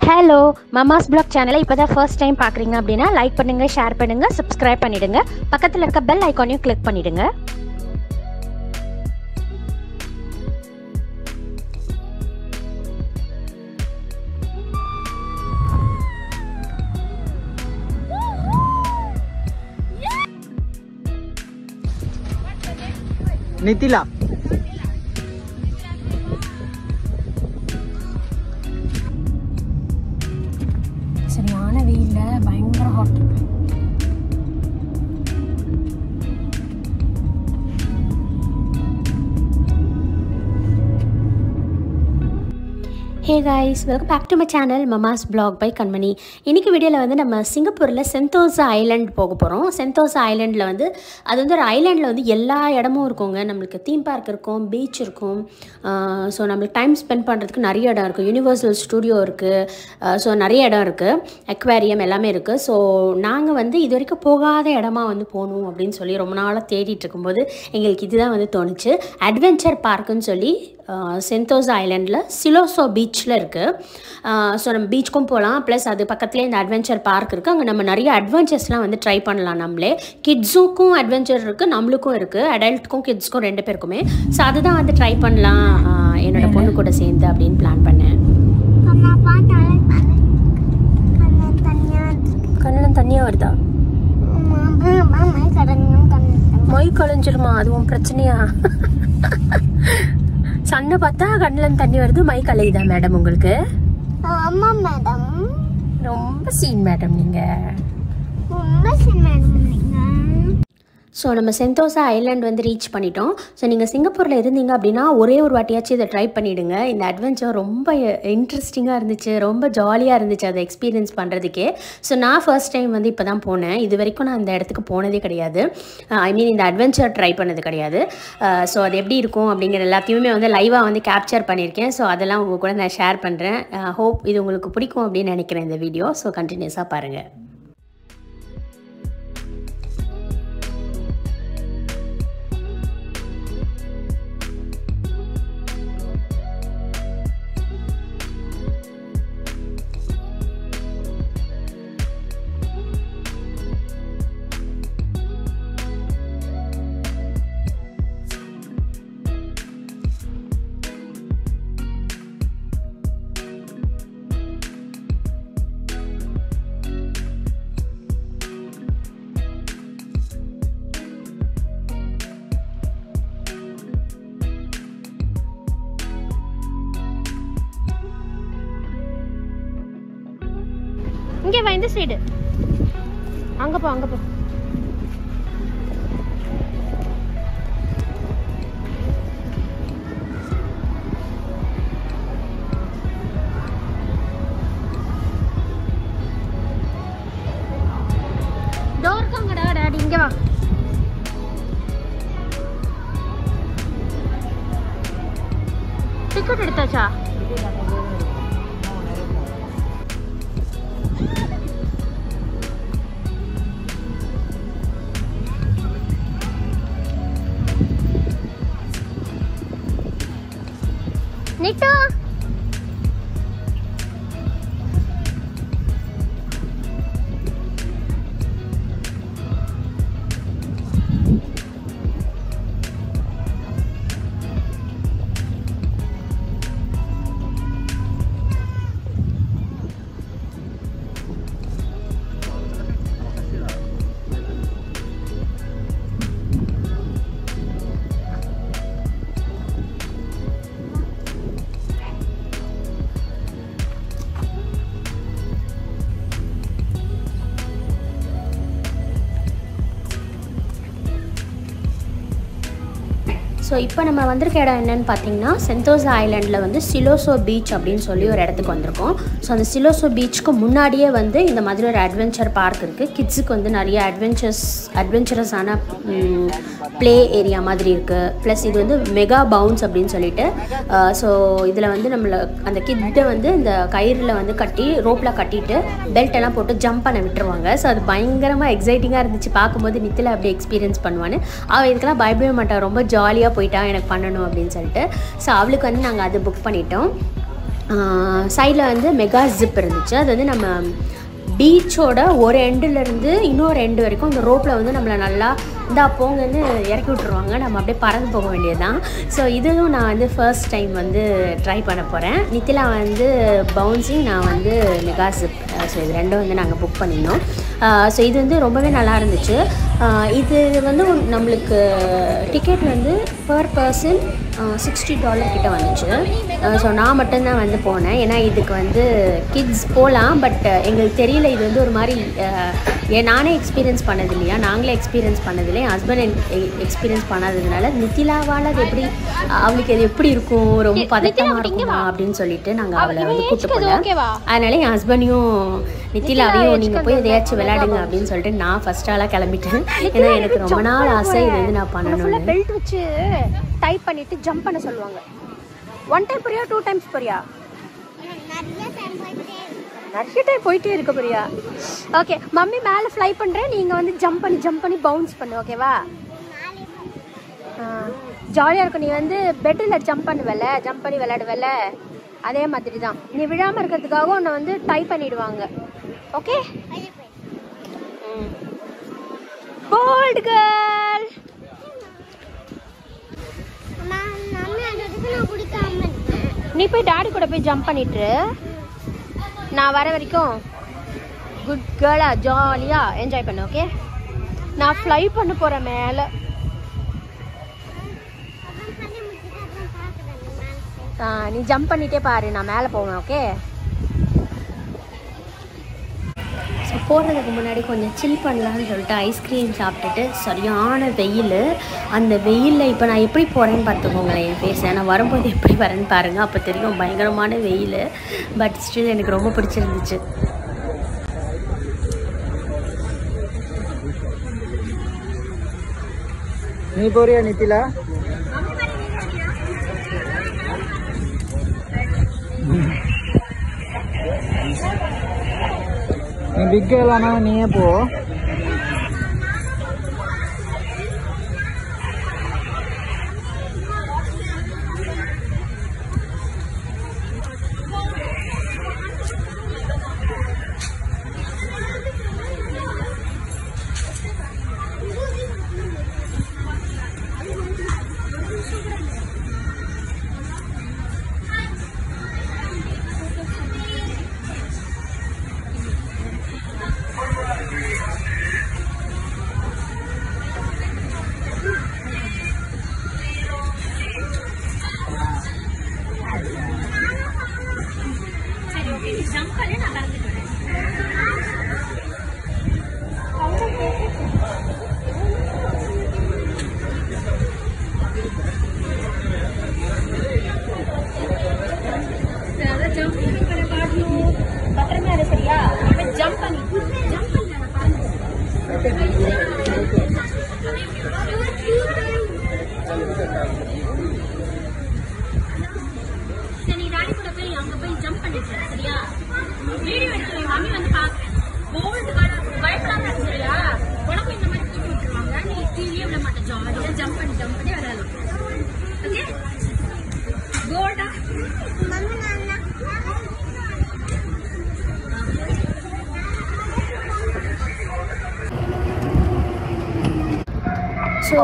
Hello mama's black சேனலை இப்போ தான் ஃபர்ஸ்ட் டைம் பார்க்குறீங்க அப்படின்னா லைக் பண்ணுங்கள் ஷேர் பண்ணுங்கள் சப்ஸ்கிரைப் பண்ணிடுங்க. பக்கத்தில் இருக்க பெல் ஐக்கானையும் கிளிக் பண்ணிடுங்க. Nithila. Hey guys welcome back to my channel Mama's vlog by Kanmani இன்றைக்கி வீடியோவில் வந்து நம்ம சிங்கப்பூரில் சென்தோசா ஐலாண்ட் போக போகிறோம் சென்தோசா ஐலாண்டில் வந்து அது வந்து ஒரு ஐலாண்டில் வந்து எல்லா இடமும் இருக்குங்க. நம்மளுக்கு தீம் பார்க் இருக்கும் பீச் இருக்கும். ஸோ நம்மளுக்கு டைம் ஸ்பெண்ட் பண்ணுறதுக்கு நிறைய இடம் இருக்குது யூனிவர்சல் ஸ்டூடியோ இருக்குது ஸோ நிறைய இடம் இருக்குது அக்வேரியம் எல்லாமே இருக்குது ஸோ நாங்கள் வந்து இது வரைக்கும் போகாத இடமா வந்து போகணும் அப்படின்னு சொல்லி ரொம்ப நாளாக தேடிட்டு இருக்கும்போது எங்களுக்கு இதுதான் வந்து தோணுச்சு. அட்வென்ச்சர் பார்க்குன்னு சொல்லி சென்தோசா ஐலாண்டில் சிலோசோ பீச்சில் இருக்குது ஸோ நம்ம பீச்சுக்கும் போகலாம் ப்ளஸ் அது பக்கத்துலேயே இந்த அட்வென்ச்சர் பார்க் இருக்குது அங்கே நம்ம நிறைய அட்வென்ச்சர்ஸ்லாம் வந்து ட்ரை பண்ணலாம் நம்மளே. கிட்ஸுக்கும் அட்வென்ச்சர் இருக்குது நம்மளுக்கும் இருக்குது அடல்ட்டுக்கும் கிட்ஸ்க்கும் ரெண்டு பேருக்குமே. ஸோ அதுதான் வந்து ட்ரை பண்ணலாம் ஆஹ் என்னோட பொண்ணு கூட சேர்ந்து அப்படின்னு பிளான் பண்ணேன். கண்ணா பார்த்தாலே கண்ணு தனியா கண்ணில் தண்ணியாக வருதா? மை மொய் கழிஞ்சிருமா அதுவும் பிரச்சனையா? சன்னை பார்த்தா கண்ணில் தண்ணி வருது மை கலையுதா மேடம் உங்களுக்கு? ஆமா மேடம் ரொம்ப சீன் மேடம் நீங்கள் ரொம்ப சின்ன மேடம் நீங்க. ஸோ நம்ம சென்தோசா ஐலாண்ட் வந்து ரீச் பண்ணிட்டோம். ஸோ நீங்கள் சிங்கப்பூரில் இருந்தீங்க அப்படின்னா ஒரே ஒரு வாட்டியாச்சும் இதை ட்ரை பண்ணிவிடுங்க இந்த அட்வென்ச்சர் ரொம்ப இன்ட்ரெஸ்டிங்காக இருந்துச்சு. ரொம்ப ஜாலியாக இருந்துச்சு அதை எக்ஸ்பீரியன்ஸ் பண்ணுறதுக்கே ஸோ நான் ஃபர்ஸ்ட் டைம் வந்து இப்போ தான் போனேன். இது வரைக்கும் நான் அந்த இடத்துக்கு போனதே கிடையாது. Uh, ஐ மீன் இந்த அட்வென்ச்சர் ட்ரை பண்ணது கிடையாது. Uh, ஸோ அது எப்படி இருக்கும் அப்படிங்கிற எல்லாத்தையுமே வந்து லைவாக வந்து கேப்சர் பண்ணியிருக்கேன். ஸோ அதெல்லாம் உங்கள் கூட நான் ஷேர் பண்ணுறேன் ஹோப் இது உங்களுக்கு பிடிக்கும் அப்படின்னு நினைக்கிறேன் இந்த வீடியோ ஸோ கண்டினியூஸாக பாருங்கள் இங்கே வா இந்த சைடு அங்கே போ அங்கே போ. டோர் டாடி இங்கே வா. டிக்கெட் எடுத்தாச்சா? ஸோ இப்போ நம்ம வந்திருக்க இடம் என்னன்னு பார்த்தீங்கன்னா சென்தோசா ஐலாண்டில் வந்து சிலோசோ பீச் அப்படின்னு சொல்லி ஒரு இடத்துக்கு வந்திருக்கோம். ஸோ அந்த சிலோசோ பீச்சுக்கு முன்னாடியே வந்து இந்த மாதிரி ஒரு அட்வென்ச்சர் பார்க் இருக்குது கிட்ஸுக்கு வந்து நிறைய அட்வென்ச்சர்ஸ் அட்வென்ச்சரஸான ப்ளே ஏரியா மாதிரி இருக்குது ப்ளஸ் இது வந்து மெகா பவுன்ஸ் அப்படின்னு சொல்லிட்டு ஸோ இதில் வந்து நம்மளை அந்த கிட்டை வந்து இந்த கயிறில் வந்து கட்டி ரோப்பில் கட்டிட்டு பெல்ட் எல்லாம் போட்டு ஜம்ப் பண்ண விட்டுருவாங்க. ஸோ அது பயங்கரமாக எக்ஸைட்டிங்காக இருந்துச்சு. பார்க்கும்போது நித்தில அப்படி எக்ஸ்பீரியன்ஸ் பண்ணுவான்னு. அவள் இதுக்கெல்லாம் பயப்படவே மாட்டாள் ரொம்ப ஜாலியாக போயிட்டா எனக்கு பண்ணணும் அப்படின்னு சொல்லிட்டு. ஸோ அவளுக்கு வந்து நாங்கள் அது புக் பண்ணிட்டோம். சைடில் வந்து மெகா ஜிப் இருந்துச்சு. அது வந்து நம்ம பீச்சோட ஒரு எண்டுலேருந்து இன்னொரு எண்டு வரைக்கும் அந்த ரோப்பில் வந்து நம்மளை நல்லா இந்தா போங்கன்னு இறக்கி விட்ருவாங்க நம்ம அப்படியே பறந்து போக வேண்டியதுதான். ஸோ இதுவும் நான் வந்து ஃபர்ஸ்ட் டைம் வந்து ட்ரை பண்ண போகிறேன் நித்திலா வந்து பவுன்சிங் நான் வந்து மெகாசிப் ஸோ இது ரெண்டும் வந்து நாங்கள் புக் பண்ணியிருந்தோம் ஸோ uh, இது வந்து ரொம்பவே நல்லா இருந்துச்சு. இது வந்து நம்மளுக்கு டிக்கெட் வந்து பர் பர்சன் சிக்ஸ்டி டாலர் கிட்ட வந்துச்சு. ஸோ நான் மட்டும்தான் வந்து போனேன். ஏன்னா இதுக்கு வந்து கிட்ஸ் போகலாம் பட் எங்களுக்கு தெரியல இது வந்து ஒரு மாதிரி ஏன் நானே எக்ஸ்பீரியன்ஸ் பண்ணது இல்லையா நாங்களே எக்ஸ்பீரியன்ஸ் பண்ணதில்லை. என் ஹஸ்பண்ட் எக்ஸ்பீரியன்ஸ் பண்ணாததுனால நித்திலாவால் அது எப்படி அவளுக்கு அது எப்படி இருக்கும்? ரொம்ப பதட்டமாக இருக்குமா? அப்படின்னு சொல்லிட்டு நாங்கள் அவளை வந்து கூப்பிட்டு போனோம் அதனால என் ஹஸ்பண்டையும் நித்திலாவையும் நீங்கள் போய் எதையாச்சும் விளையாடுங்க அப்படின்னு சொல்லிட்டு நான் ஃபர்ஸ்ட் ஆளாக கிளம்பிட்டேன். ஏன்னா எனக்கு ரொம்ப நாள் ஆசை இது வந்து நான் ஃபுல்லாக பண்ணணும்னு. பெல்ட் வச்சு டைப் பண்ணிட்டு ஜம்ப் பண்ண சொல்லுவாங்க. ஒன் டைம் போறியா டூ டைம்ஸ் போறியா நிறைய டைம் போயிட்டே இருக்க போறியா ஓகே மம்மி மேலே ஃப்ளை பண்ணுறேன் நீங்கள் வந்து ஜம்ப் பண்ணி ஜம்ப் பண்ணி பவுன்ஸ் பண்ணு ஓகேவா ஜாலியாக இருக்கும். நீ வந்து பெட்டில் ஜம்ப் பண்ணுவல ஜம்ப் பண்ணி விளையாடுவல? அதே மாதிரி தான் நீ விழாமல் இருக்கிறதுக்காக உன்னை வந்து டைப் பண்ணிடுவாங்க. ஓகே போல்டு கேர்ள் நீ போய் டாடி கூட போய் ஜம்ப் பண்ணிட்டு நான் வர வரைக்கும் குட் கேர்ளா ஜாலியா என்ஜாய் பண்ணு ஓகே நான் ஃப்ளை பண்ண பார்க்குறேன் மேலே நீ ஜம்ப் பண்ணிட்டே பாரு நான் மேலே போவேன் ஓகே ஸோ போடுறதுக்கு முன்னாடி கொஞ்சம் சில் பண்ணலான்னு சொல்லிட்டு ஐஸ்கிரீம் சாப்பிட்டுட்டு சரியான வெயில். அந்த வெயிலில் இப்போ நான் எப்படி போகிறேன்னு பார்த்துக்கோங்களேன் என் ஃபேஸை நான் வரும்போது எப்படி வரேன்னு பாருங்கள் அப்போ தெரியும் பயங்கரமான வெயில். பட் ஸ்டில் எனக்கு ரொம்ப பிடிச்சிருந்துச்சு. நீ போறியா நித்திலா? నేను బిగ్గేలానా నీ పో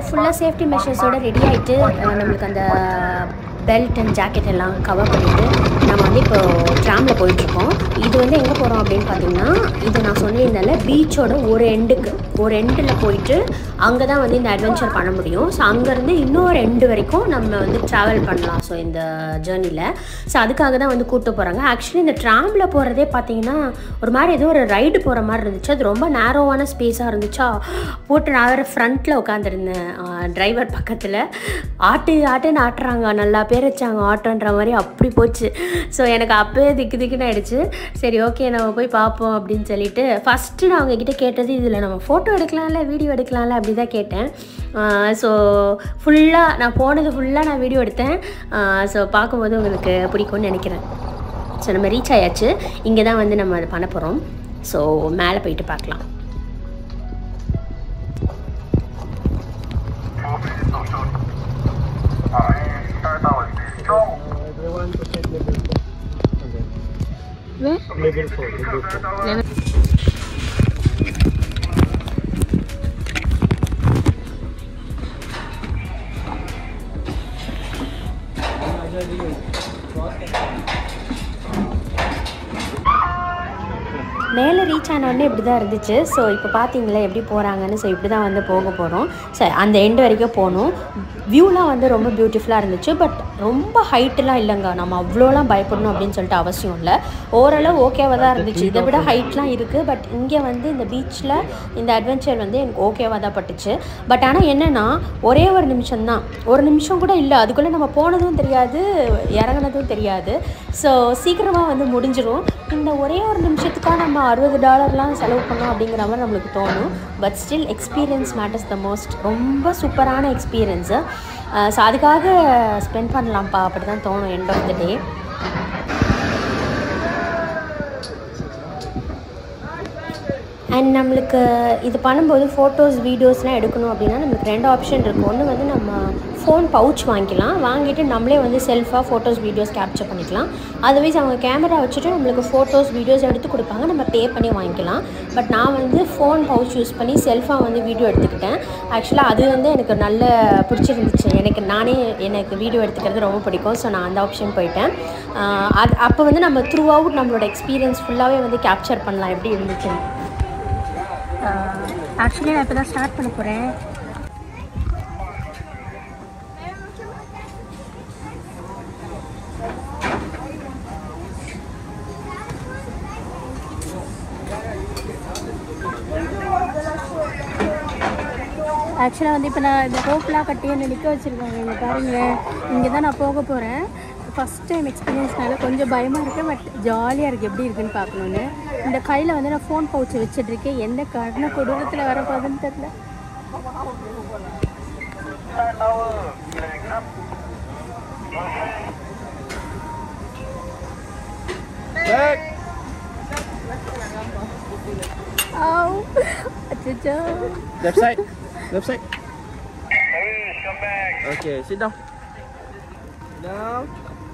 ஃபுல்லாக சேஃப்டி மெஷர்ஸோட ரெடி ஆகிட்டு நம்மளுக்கு அந்த பெல்ட் அண்ட் ஜாக்கெட் எல்லாம் கவர் பண்ணிவிட்டு நம்ம வந்து இப்போது ட்ராமில் போயிட்டுருக்கோம். இது வந்து எங்கே போகிறோம் அப்படின்னு பார்த்தீங்கன்னா இது நான் சொல்லியிருந்தால பீச்சோட ஒரு எண்டுக்கு ஒரு எண்டில் போயிட்டு அங்கே தான் வந்து இந்த அட்வென்ச்சர் பண்ண முடியும். ஸோ அங்கேருந்து இன்னொரு எண்டு வரைக்கும் நம்ம வந்து ட்ராவல் பண்ணலாம். ஸோ இந்த ஜேர்னியில் ஸோ அதுக்காக தான் வந்து கூப்பிட்டு போகிறாங்க ஆக்சுவலி இந்த ட்ராமில் போகிறதே பார்த்தீங்கன்னா ஒரு மாதிரி ஏதோ ஒரு ரைடு போகிற மாதிரி இருந்துச்சு. அது ரொம்ப நேரோவான ஸ்பேஸாக இருந்துச்சா? போட்டு நான் வேறு ஃப்ரண்ட்டில் உட்காந்துருந்தேன் டிரைவர் பக்கத்தில். ஆட்டு ஆட்டுன்னு ஆட்டுறாங்க. நல்லா பேர் வச்சாங்க ஆட்டோன்ற மாதிரி அப்படி போச்சு. ஸோ எனக்கு அப்போயே திக்கு திக்குன்னு ஆகிடுச்சு சரி ஓகே நம்ம போய் பார்ப்போம் அப்படின்னு சொல்லிட்டு ஃபஸ்ட்டு நான் அவங்கக்கிட்ட கேட்டது இதில் நம்ம ஃபோட்டோ எடுக்கலாம்ல வீடியோ எடுக்கலாம்ல அப்படி தான் கேட்டேன் ஸோ ஃபுல்லாக நான் போனது ஃபுல்லாக நான் வீடியோ எடுத்தேன். ஸோ பார்க்கும்போது உங்களுக்கு பிடிக்கும்னு நினைக்கிறேன். ஸோ நம்ம ரீச் ஆயாச்சு. இங்கே தான் வந்து நம்ம அதை பண்ண போகிறோம் ஸோ மேலே போயிட்டு பார்க்கலாம். Everyone to check level 4. Okay. Where? Level 4, level 4. Level- மேலே ரீச் ஆன உடனே இப்படி தான் இருந்துச்சு. ஸோ இப்போ பார்த்தீங்களா எப்படி போகிறாங்கன்னு ஸோ இப்படி தான் வந்து போக போகிறோம் ஸோ அந்த எண்டு வரைக்கும் போகணும் வியூலாம் வந்து ரொம்ப பியூட்டிஃபுல்லாக இருந்துச்சு. பட் ரொம்ப ஹைட்டெலாம் இல்லைங்க. நம்ம அவ்வளோலாம் பயப்படணும் அப்படின்னு சொல்லிட்டு அவசியம் இல்லை. ஓரளவு ஓகேவாக தான் இருந்துச்சு. இதை விட ஹைட்லாம் இருக்குது பட் இங்கே வந்து இந்த பீச்சில் இந்த அட்வென்ச்சர் வந்து எனக்கு ஓகேவாக தான் பட்டுச்சு. பட் ஆனால் என்னென்னா ஒரே ஒரு நிமிஷம் தான் ஒரு நிமிஷம் கூட இல்லை. அதுக்குள்ளே நம்ம போனதும் தெரியாது இறங்குனதும் தெரியாது. ஸோ சீக்கிரமாக வந்து முடிஞ்சிடும் இந்த ஒரே ஒரு நிமிஷத்துக்காக நம்ம அறுபது டாலர்லாம் செலவு பண்ணோம் அப்படிங்கிற மாதிரி நம்மளுக்கு தோணும். But still experience matters the most ரொம்ப சூப்பரான எக்ஸ்பீரியன்ஸு ஸோ அதுக்காக ஸ்பெண்ட் பண்ணலாம்ப்பா. அப்படி தான் தோணும் end of the day and நம்மளுக்கு இது பண்ணும்போது ஃபோட்டோஸ் வீடியோஸ்லாம் எடுக்கணும் அப்படின்னா நம்மளுக்கு ரெண்டு ஆப்ஷன் இருக்குது ஒன்று வந்து நம்ம ஃபோன் பவுச் வாங்கிக்கலாம். வாங்கிட்டு நம்மளே வந்து செல்ஃபாக ஃபோட்டோஸ் வீடியோஸ் கேப்சர் பண்ணிக்கலாம். அதர்வைஸ் அவங்க கேமரா வச்சுட்டு நம்மளுக்கு ஃபோட்டோஸ் வீடியோஸ் எடுத்து கொடுப்பாங்க. நம்ம பே பண்ணி வாங்கிக்கலாம். பட் நான் வந்து ஃபோன் பவுச் யூஸ் பண்ணி செல்ஃபாக வந்து வீடியோ எடுத்துக்கிட்டேன். ஆக்சுவலாக அது வந்து எனக்கு நல்ல பிடிச்சிருந்துச்சு. எனக்கு நானே எனக்கு வீடியோ எடுத்துக்கிறது ரொம்ப பிடிக்கும். ஸோ நான் அந்த ஆப்ஷன் போயிட்டேன். அது அப்போ வந்து நம்ம த்ரூ அவுட் நம்மளோட எக்ஸ்பீரியன்ஸ் ஃபுல்லாகவே வந்து கேப்சர் பண்ணலாம். எப்படி இருந்துச்சுன்னு. ஆக்சுவலி நான் இப்போ தான் ஸ்டார்ட் பண்ண போகிறேன் ஆக்சுவலாக வந்து இப்போ நான் இந்த ரோப்லாம் கட்டி என்னை நிற்க வச்சுருக்காங்க இங்கே பாருங்கள் இங்கே தான் நான் போக போகிறேன் ஃபஸ்ட் டைம் எக்ஸ்பீரியன்ஸ்னால கொஞ்சம் பயமாக இருக்குது பட் ஜாலியாக இருக்குது எப்படி இருக்குன்னு பார்க்கணுன்னு இந்த கையில் வந்து நான் ஃபோன் பவுச்சு வச்சிட்ருக்கேன் எந்த கர்ண கொடூரத்தில் வர போகுதுன்னு தெரில Back! ஆவ் Left side. Left side. Okay, sit down. Down.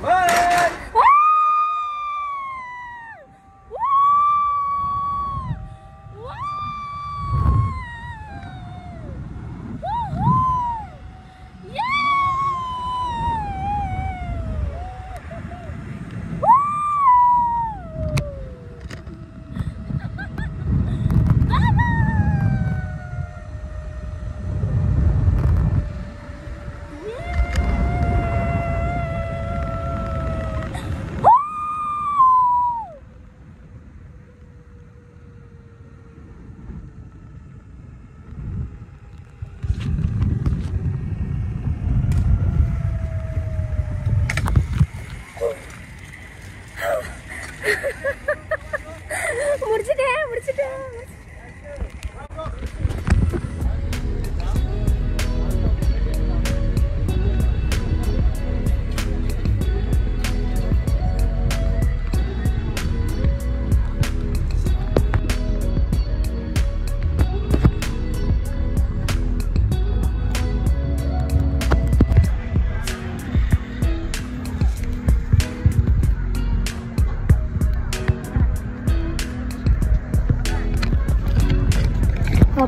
Vai!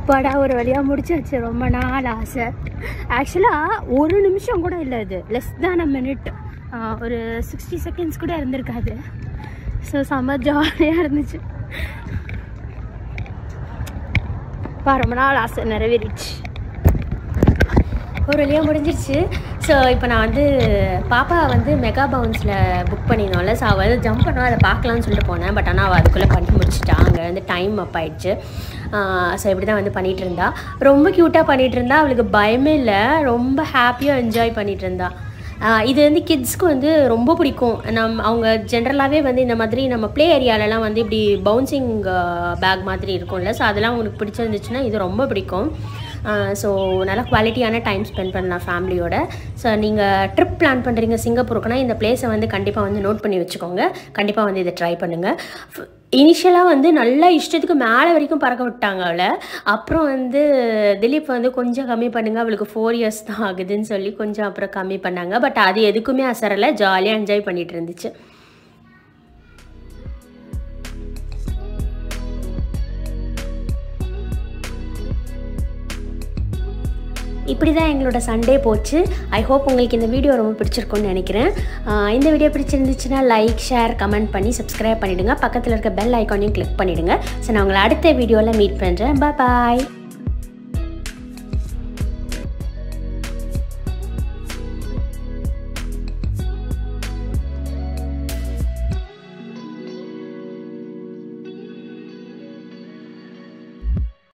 அப்பாடா ஒரு வழியாக முடிச்சாச்சு. ரொம்ப நாள் ஆசை. ஆக்சுவலாக ஒரு நிமிஷம் கூட இல்லை இது. லெஸ் தான் அ மினிட் ஒரு சிக்ஸ்டி செகண்ட்ஸ் கூட இருந்திருக்காது. ஸோ செம்ம ஜாலியாக இருந்துச்சு. பா ரொம்ப நாள் ஆசை நிறைவேறிச்சு ஒரு வழியாக முடிஞ்சிருச்சு. ஸோ இப்போ நான் வந்து பாப்பா வந்து மெகா பவுன்ஸில் புக் பண்ணியிருந்தோம்ல ஸோ அவள் வந்து ஜம்ப் பண்ணா அதை பார்க்கலாம்னு சொல்லிட்டு போனேன். பட் ஆனால் அவள் அதுக்குள்ளே பண்ணி முடிச்சிட்டா. அங்கே வந்து டைம் அப் ஆயிடுச்சு. ஸோ இப்படி தான் வந்து பண்ணிகிட்டு இருந்தா. ரொம்ப க்யூட்டாக பண்ணிகிட்டு இருந்தா. அவளுக்கு பயமே இல்லை. ரொம்ப ஹாப்பியாக என்ஜாய் பண்ணிகிட்டு இருந்தா. இது வந்து கிட்ஸ்க்கு வந்து ரொம்ப பிடிக்கும். நம் அவங்க ஜென்ரலாகவே வந்து இந்த மாதிரி நம்ம ப்ளே ஏரியாலலாம் வந்து இப்படி பவுன்சிங் பேக் மாதிரி இருக்கும்ல. ஸோ அதெல்லாம் அவங்களுக்கு பிடிச்சிருந்துச்சுன்னா இது ரொம்ப பிடிக்கும். ஸோ நல்லா குவாலிட்டியான டைம் ஸ்பெண்ட் பண்ணலாம் ஃபேமிலியோட ஸோ நீங்கள் ட்ரிப் பிளான் பண்ணுறீங்க சிங்கப்பூருக்குனா இந்த பிளேஸை வந்து கண்டிப்பாக வந்து நோட் பண்ணி வச்சுக்கோங்க. கண்டிப்பாக வந்து இதை ட்ரை பண்ணுங்கள் இனிஷியலாக வந்து நல்லா இஷ்டத்துக்கு மேலே வரைக்கும் பறக்க விட்டாங்க அவளை. அப்புறம் வந்து திலீப் வந்து கொஞ்சம் கம்மி பண்ணுங்கள் அவளுக்கு ஃபோர் இயர்ஸ் தான் ஆகுதுன்னு சொல்லி கொஞ்சம் அப்புறம் கம்மி பண்ணாங்க. பட் அது எதுக்குமே அசரலை ஜாலியாக என்ஜாய் பண்ணிகிட்டு இருந்துச்சு. இப்படி தான் எங்களோட சண்டே போச்சு. ஐ ஹோப் உங்களுக்கு இந்த வீடியோ ரொம்ப பிடிச்சிருக்கும்னு நினைக்கிறேன். இந்த வீடியோ பிடிச்சிருந்துச்சுன்னா லைக் ஷேர் கமெண்ட் பண்ணி சப்ஸ்கிரைப் பண்ணிவிடுங்க பக்கத்தில் இருக்க பெல் ஐக்கானையும் கிளிக் பண்ணிவிடுங்க ஸோ நான் உங்களை அடுத்த வீடியோவில் மீட் பண்ணுறேன் பாய்